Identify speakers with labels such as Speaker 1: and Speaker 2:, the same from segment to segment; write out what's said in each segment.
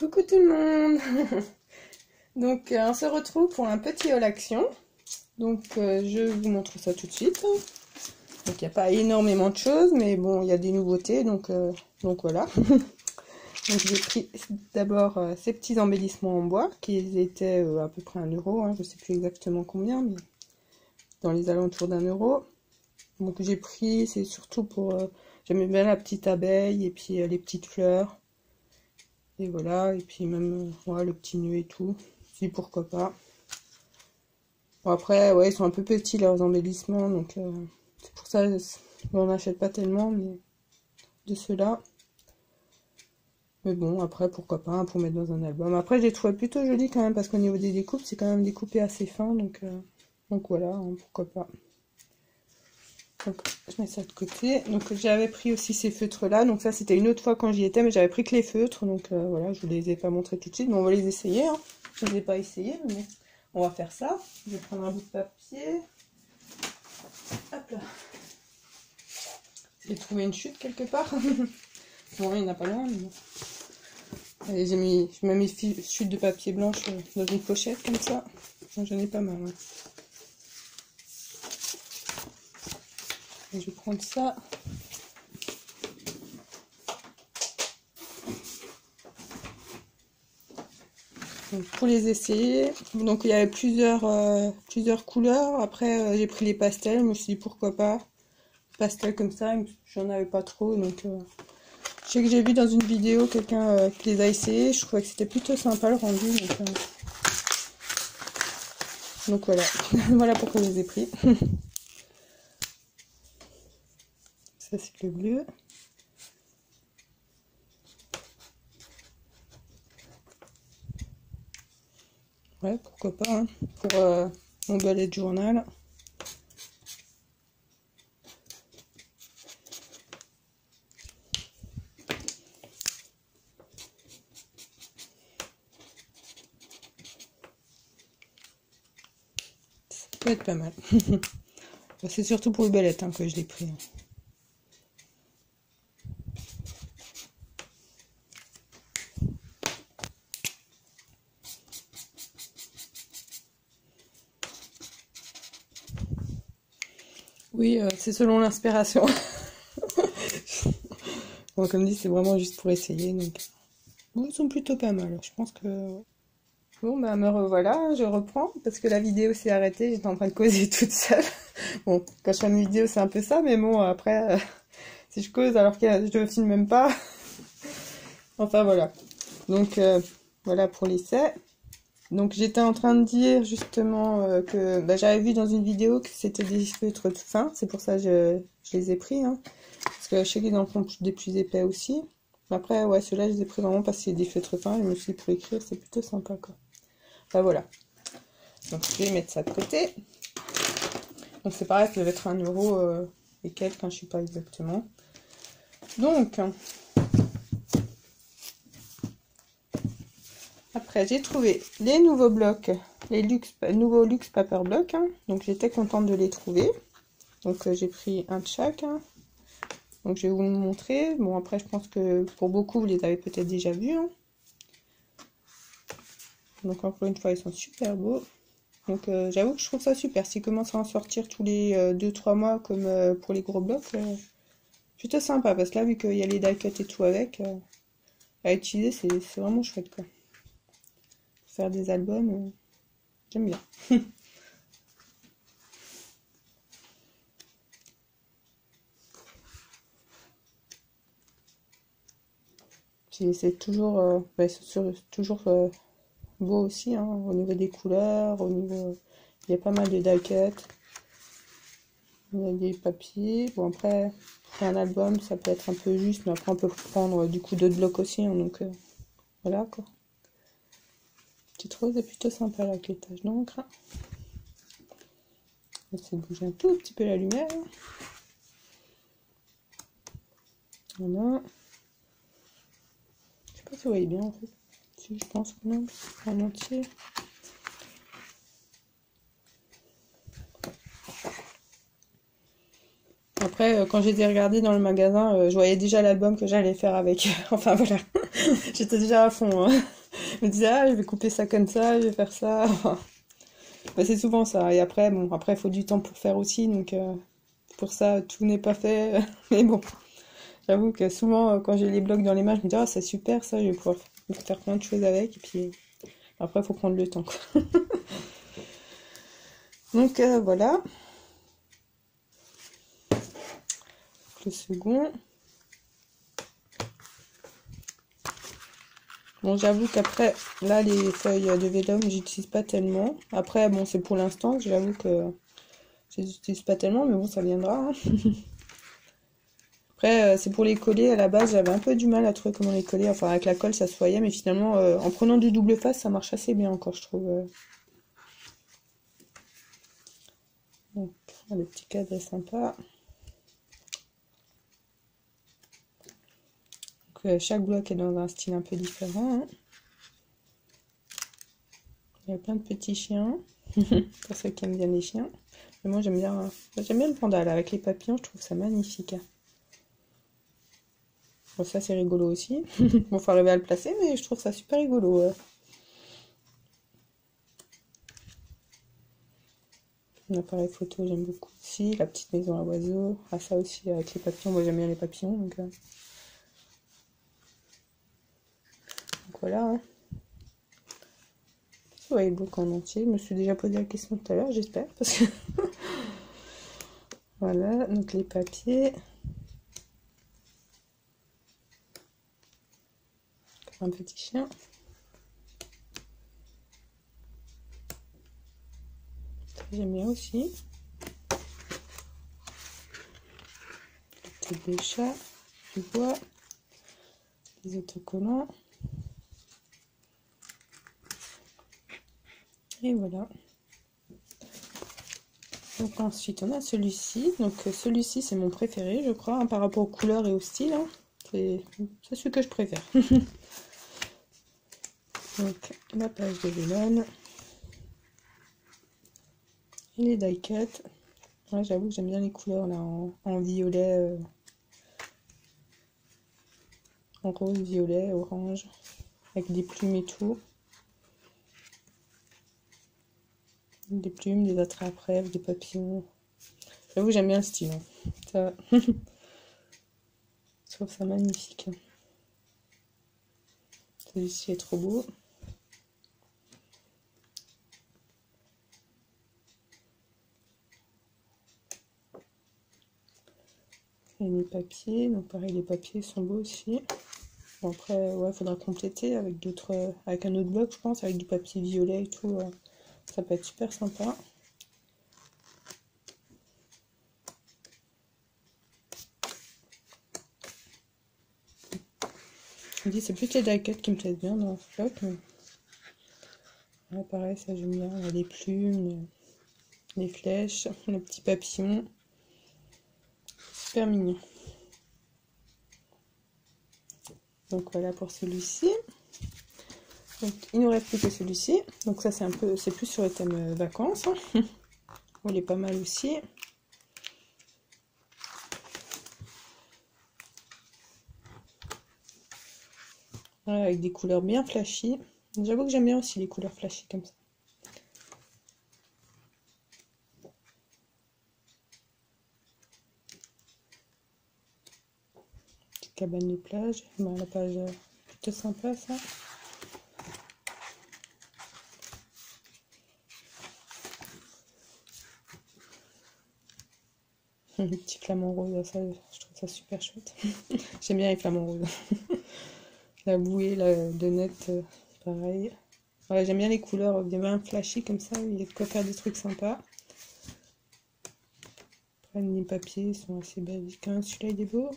Speaker 1: Coucou tout le monde Donc euh, on se retrouve pour un petit haul action. Donc euh, je vous montre ça tout de suite. Donc il n'y a pas énormément de choses, mais bon, il y a des nouveautés, donc, euh, voilà. donc j'ai pris d'abord ces petits embellissements en bois, qui étaient à peu près un euro, hein, je ne sais plus exactement combien, mais dans les alentours d'un euro. Donc j'ai pris, c'est surtout pour... J'aime bien la petite abeille et puis les petites fleurs. Et voilà, et puis même voilà, le petit nœud et tout. Si pourquoi pas. Bon après, ouais, ils sont un peu petits leurs embellissements, donc euh, c'est pour ça on n'achète pas tellement, mais de ceux-là. Mais bon, après, pourquoi pas, hein, pour mettre dans un album. Après, j'ai trouvé plutôt joli quand même, parce qu'au niveau des découpes, c'est quand même découpé assez fin, donc, euh, donc voilà, hein, pourquoi pas. Donc, je mets ça de côté. Donc, j'avais pris aussi ces feutres-là. Donc, ça, c'était une autre fois quand j'y étais, mais j'avais pris que les feutres. Donc, euh, voilà, je ne les ai pas montrés tout de suite. Mais on va les essayer. Hein. Je ne les ai pas essayés, mais on va faire ça. Je vais prendre un bout de papier. Hop là. J'ai trouvé une chute quelque part. bon, il n'y en a pas loin. Allez, j'ai mis, je mis une chute de papier blanche euh, dans une pochette comme ça. J'en ai pas mal. Hein. Je vais prendre ça. pour les essayer, donc il y avait plusieurs, euh, plusieurs couleurs. Après, euh, j'ai pris les pastels. Je me suis dit pourquoi pas. Pastel comme ça, j'en avais pas trop. Donc, euh, je sais que j'ai vu dans une vidéo quelqu'un qui les a essayés. Je trouvais que c'était plutôt sympa le rendu. Donc voilà, voilà pourquoi je les ai pris. ça c'est le bleu. Ouais, pourquoi pas, hein, pour euh, mon balai de journal. Ça peut être pas mal. c'est surtout pour le balai hein, que je l'ai pris. Hein. Oui, euh, c'est selon l'inspiration. bon, comme dit, c'est vraiment juste pour essayer. Donc, ils sont plutôt pas mal. Je pense que. Bon, bah, me revoilà, je reprends parce que la vidéo s'est arrêtée. J'étais en train de causer toute seule. bon, quand je fais une vidéo, c'est un peu ça, mais bon, après, euh, si je cause alors que je ne filme même pas. enfin, voilà. Donc, euh, voilà pour l'essai. Donc j'étais en train de dire justement euh, que bah, j'avais vu dans une vidéo que c'était des feutres fins, c'est pour ça que je, les ai pris. Hein. Parce que je sais qu'ils en font des plus épais aussi. Après, ouais, ceux-là, je les ai pris vraiment parce que c'est des feutres fins. Je me suis dit, pour écrire, c'est plutôt sympa, quoi. Bah voilà. Donc je vais mettre ça de côté. Donc c'est pareil, ça devait être un euro euh, et quelques, hein, je sais pas exactement. Donc, Après, j'ai trouvé les nouveaux blocs, les nouveaux luxe paper blocs. Hein. Donc, j'étais contente de les trouver. Donc, euh, j'ai pris un de chaque. Hein. Donc, je vais vous le montrer. Bon, après, je pense que pour beaucoup, vous les avez peut-être déjà vus. Hein. Donc, encore une fois, ils sont super beaux. Donc, euh, j'avoue que je trouve ça super. S'ils commencent à en sortir tous les 2-3 euh, mois, comme pour les gros blocs, plutôt sympa. Parce que là, vu qu'il y a les die et tout avec, à utiliser, c'est vraiment chouette, quoi faire des albums, euh, j'aime bien. c'est toujours, euh, toujours euh, beau aussi, hein, au niveau des couleurs, au niveau, il y a pas mal de die il y a des papiers, bon après, un album, ça peut être un peu juste, mais après on peut prendre du coup d'autres blocs aussi, hein, donc voilà quoi petite rose est plutôt sympa avec les taches d'encre. Essayer de bouger un tout petit peu la lumière. Voilà. Je sais pas si vous voyez bien en fait. Si je pense que non, en entier. Après, euh, quand j'étais regardé dans le magasin, euh, je voyais déjà l'album que j'allais faire avec. enfin voilà. J'étais déjà à fond. Hein. Je me disais, ah, je vais couper ça comme ça, je vais faire ça. Bah, c'est souvent ça. Et après, bon, après, il faut du temps pour faire aussi. Donc, euh, pour ça, tout n'est pas fait. Mais bon, j'avoue que souvent, euh, quand j'ai les blocs dans les mains, je me dis, ah, c'est super, ça, je vais pouvoir faire plein de choses avec. Et puis, après, il faut prendre le temps. Donc, euh, voilà. Le second. Bon, j'avoue qu'après, là, les feuilles de vélum, j'utilise pas tellement. Après, bon, c'est pour l'instant, j'avoue que je n'utilise pas tellement, mais bon, ça viendra. Hein. Après, euh, c'est pour les coller. À la base, j'avais un peu du mal à trouver comment les coller. Enfin, avec la colle, ça se voyait, mais finalement, euh, en prenant du double face, ça marche assez bien encore, je trouve. Euh. Donc, le petit cadre est sympa. Chaque bloc est dans un style un peu différent. Hein. Il y a plein de petits chiens, pour ceux qui aiment bien les chiens. Mais moi j'aime bien, j'aime bien le panda avec les papillons, je trouve ça magnifique. Hein. Bon ça c'est rigolo aussi. bon faut arriver à le placer, mais je trouve ça super rigolo. Un appareil photo j'aime beaucoup aussi, la petite maison à oiseaux. Ah ça aussi avec les papillons, moi j'aime bien les papillons donc. Euh, voilà. Hein. Le bloc en entier. Je me suis déjà posé la question tout à l'heure, j'espère. Voilà, donc les papiers. Un petit chien. J'aime bien aussi. Des chats, du bois, des autocollants. Et voilà. Donc ensuite on a celui-ci. Donc celui-ci c'est mon préféré je crois hein, par rapport aux couleurs et au style. Hein. C'est celui que je préfère. Donc la page de Venom. Et les die cut. J'avoue que j'aime bien les couleurs là en, violet. Euh, en rose, violet, orange. Avec des plumes et tout. Des plumes, des attrape rêves, des papillons. J'avoue, j'aime bien le style. Hein. Ça... Je trouve ça magnifique. Celui-ci est trop beau. Et les papiers, donc pareil, les papiers sont beaux aussi. Bon, après, ouais, faudra compléter avec d'autres, avec un autre bloc, je pense, avec du papier violet et tout. Ça peut être super sympa. Je me dis, c'est plus les jackets qui me plaisent bien dans ce bloc. Mais... pareil, ça j'aime bien. les plumes, les... flèches, les petits papillons. Super mignon. Donc voilà pour celui-ci. Donc, il nous reste plus que celui-ci. Donc ça c'est un peu, c'est plus sur le thème euh, vacances. il est pas mal aussi. avec des couleurs bien flashy. J'avoue que j'aime bien aussi les couleurs flashy comme ça. cabane de plage. la page euh, plutôt sympa ça. Le petit flamant rose, ça, je trouve ça super chouette. J'aime bien les flamants roses. la bouée la, de net, euh, pareil. J'aime bien les couleurs bien flashy comme ça, il y a de quoi faire des trucs sympas. les papiers sont assez basiques. Hein. Celui-là, il est beau.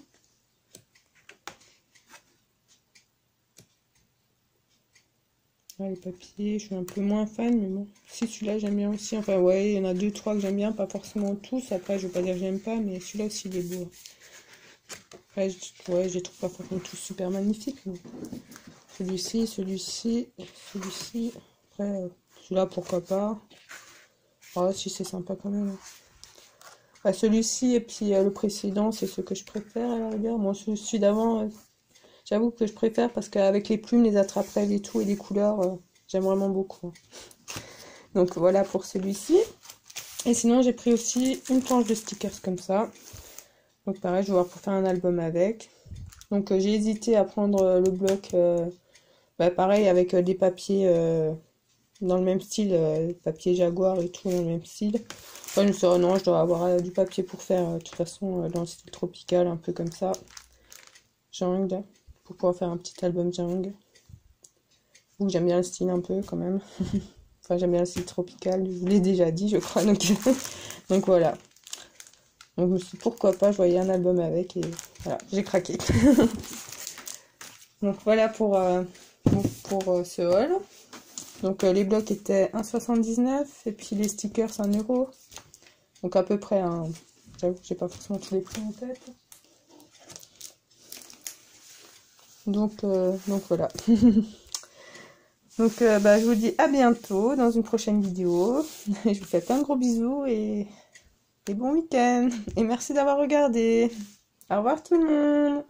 Speaker 1: Les papiers, je suis un peu moins fan, mais bon. Si celui-là, j'aime bien aussi. Enfin, ouais, il y en a deux, trois que j'aime bien, pas forcément tous. Après, je vais pas dire que j'aime pas, mais celui-là aussi, il est beau. Après, je, ouais, les trouve pas forcément tous super magnifiques. Celui-ci, celui-ci, celui-ci. Après, euh, celui-là, pourquoi pas. Ah, si, c'est sympa quand même. celui-ci et puis euh, le précédent, c'est ce que je préfère à la rigueur. Moi, celui d'avant, euh, J'avoue que je préfère parce qu'avec les plumes, les attrape et tout, et les couleurs, euh, j'aime vraiment beaucoup. Donc voilà pour celui-ci. Et sinon, j'ai pris aussi une planche de stickers comme ça. Donc pareil, je vais voir pour faire un album avec. Donc euh, j'ai hésité à prendre euh, le bloc, bah, pareil, avec des papiers dans le même style, papier jaguar et tout dans le même style. Enfin, je non, je dois avoir du papier pour faire, de toute façon, dans le style tropical, un peu comme ça. Jungle pour pouvoir faire un petit album jungle. Ou j'aime bien le style un peu quand même. enfin, j'aime bien le style tropical, je vous l'ai déjà dit, je crois. Donc, voilà. Donc pourquoi pas, je voyais un album avec et voilà, j'ai craqué. donc voilà pour, euh, pour, euh, ce haul. Donc euh, les blocs étaient 1,79 et puis les stickers 1 euro. Donc à peu près un. J'avoue que j'ai pas forcément tous les prix en tête. Donc, euh, donc voilà. donc euh, bah, je vous dis à bientôt dans une prochaine vidéo. je vous fais plein gros bisous et, et bon week-end. Et merci d'avoir regardé. Au revoir tout le monde.